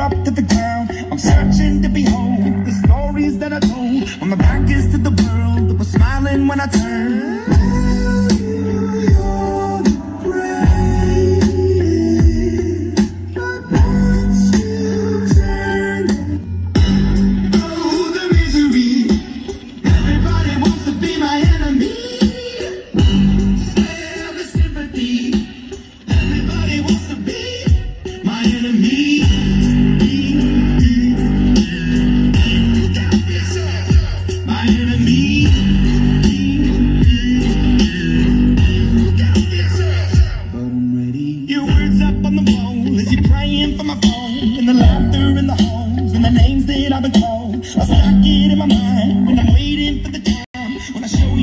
up to the ground. I'm searching to behold the stories that I told. When my back is to the world that was smiling when I turned.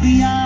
I'll be.